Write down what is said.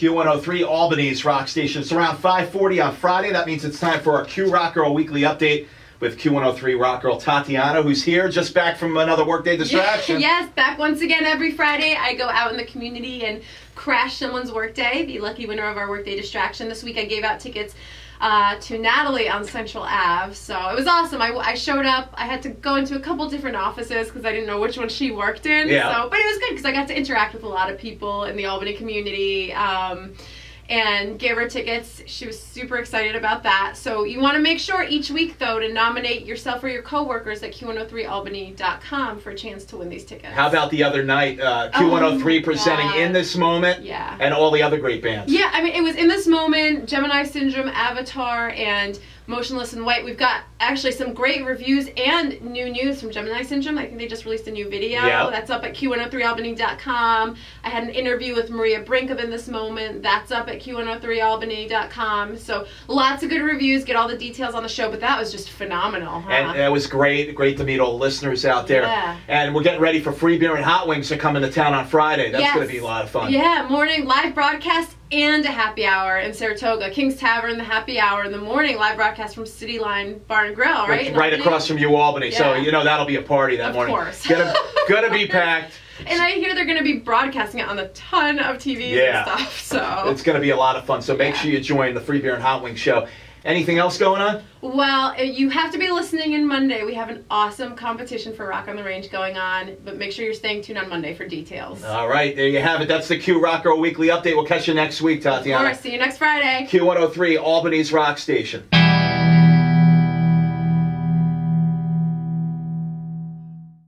Q103 Albany's rock station. It's around 5:40 on Friday. That means it's time for our Q Rock Girl weekly update with Q103 rock girl Tatiana, who's here, just back from another workday distraction. yes, back once again every Friday. I go out in the community and crash someone's workday. The lucky winner of our workday distraction. This week I gave out tickets uh, to Natalie on Central Ave. So it was awesome. I, I showed up. I had to go into a couple different offices because I didn't know which one she worked in. Yeah. So, but it was good because I got to interact with a lot of people in the Albany community. Um, and gave her tickets. She was super excited about that. So you want to make sure each week, though, to nominate yourself or your coworkers at q103albany.com for a chance to win these tickets. How about the other night? Uh, Q103 Oh, presenting God. In This Moment Yeah. and all the other great bands. Yeah, I mean, it was in this moment, Gemini Syndrome, Avatar, and Motionless in White. We've got actually some great reviews and new news from Gemini Syndrome. I think they just released a new video. Yeah. That's up at q103albany.com. I had an interview with Maria Brink of In This Moment. That's up at q103albany.com. So lots of good reviews. Get all the details on the show, but that was just phenomenal. Huh? And it was great, great to meet all the listeners out there. Yeah. And we're getting ready for free beer and hot wings to come into town on Friday. That's Yes. going to be a lot of fun. Yeah, morning live broadcast and a happy hour in Saratoga. King's Tavern, the happy hour in the morning, live broadcast from City Line Bar and Grill, right? Right, right across from you, Albany. So you know that'll be a party that Of morning. course. Gonna, gonna be packed. And I hear they're going to be broadcasting it on a ton of TVs Yeah. and stuff. So, It's gonna be a lot of fun. So make Yeah. sure you join the free beer and hot wing show. Anything else going on? well, uh, you have to be listening in Monday. We have an awesome competition for Rock on the Range going on, but make sure you're staying tuned on Monday for details. All right, there you have it. That's the Q Rock Girl Weekly Update. We'll catch you next week, Of Tatiana. course, see you next Friday. Q103, Albany's Rock Station.